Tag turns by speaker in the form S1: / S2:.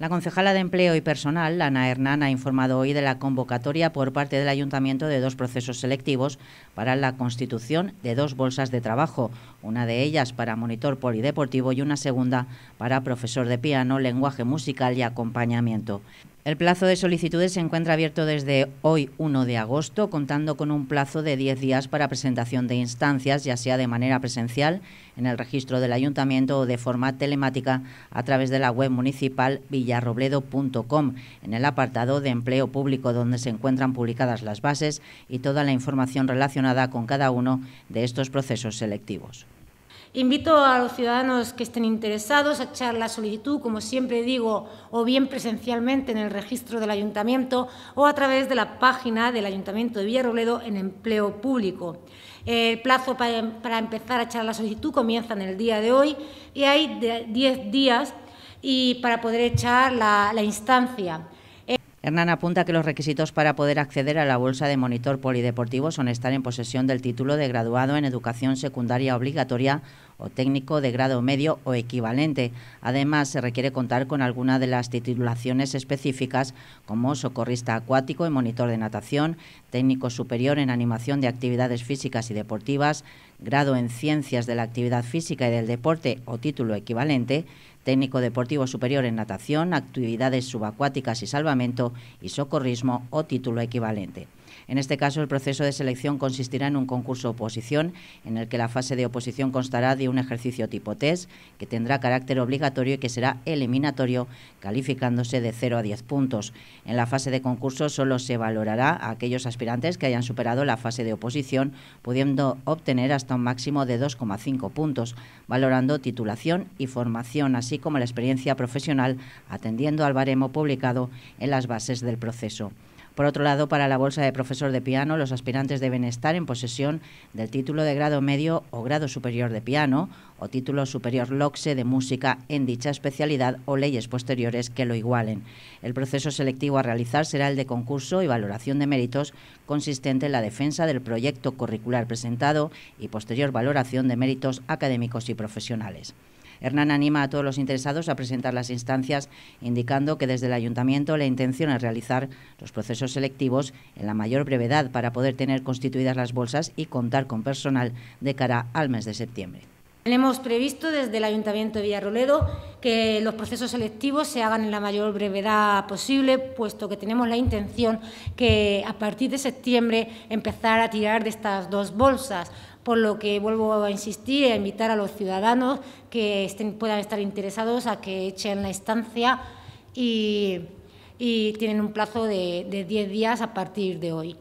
S1: La concejala de Empleo y Personal, Ana Hernán, ha informado hoy de la convocatoria por parte del Ayuntamiento de dos procesos selectivos para la constitución de dos bolsas de trabajo, una de ellas para monitor polideportivo y una segunda para profesor de piano, lenguaje musical y acompañamiento. El plazo de solicitudes se encuentra abierto desde hoy 1 de agosto, contando con un plazo de 10 días para presentación de instancias, ya sea de manera presencial en el registro del ayuntamiento o de forma telemática a través de la web municipal villarrobledo.com, en el apartado de empleo público donde se encuentran publicadas las bases y toda la información relacionada con cada uno de estos procesos selectivos.
S2: Invito a los ciudadanos que estén interesados a echar la solicitud, como siempre digo, o bien presencialmente en el registro del ayuntamiento o a través de la página del Ayuntamiento de Villarrobledo en empleo público. El plazo para, empezar a echar la solicitud comienza en el día de hoy y hay 10 días y para poder echar la instancia.
S1: Hernán apunta que los requisitos para poder acceder a la bolsa de monitor polideportivo son estar en posesión del título de graduado en educación secundaria obligatoria o técnico de grado medio o equivalente. Además, se requiere contar con alguna de las titulaciones específicas como socorrista acuático y monitor de natación, técnico superior en animación de actividades físicas y deportivas, grado en ciencias de la actividad física y del deporte o título equivalente, técnico deportivo superior en natación, actividades subacuáticas y salvamento y socorrismo o título equivalente. En este caso, el proceso de selección consistirá en un concurso oposición, en el que la fase de oposición constará de un ejercicio tipo test, que tendrá carácter obligatorio y que será eliminatorio, calificándose de 0 a 10 puntos. En la fase de concurso solo se valorará a aquellos aspirantes que hayan superado la fase de oposición, pudiendo obtener hasta un máximo de 2,5 puntos, valorando titulación y formación, así como la experiencia profesional, atendiendo al baremo publicado en las bases del proceso. Por otro lado, para la bolsa de profesor de piano, los aspirantes deben estar en posesión del título de grado medio o grado superior de piano o título superior LOXE de música en dicha especialidad o leyes posteriores que lo igualen. El proceso selectivo a realizar será el de concurso y valoración de méritos consistente en la defensa del proyecto curricular presentado y posterior valoración de méritos académicos y profesionales. Hernán anima a todos los interesados a presentar las instancias, indicando que desde el ayuntamiento la intención es realizar los procesos selectivos en la mayor brevedad para poder tener constituidas las bolsas y contar con personal de cara al mes de septiembre.
S2: Hemos previsto desde el Ayuntamiento de Villarroledo que los procesos selectivos se hagan en la mayor brevedad posible, puesto que tenemos la intención que a partir de septiembre empezar a tirar de estas dos bolsas por lo que vuelvo a insistir e invitar a los ciudadanos que puedan estar interesados a que echen la estancia y, tienen un plazo de 10 días a partir de hoy.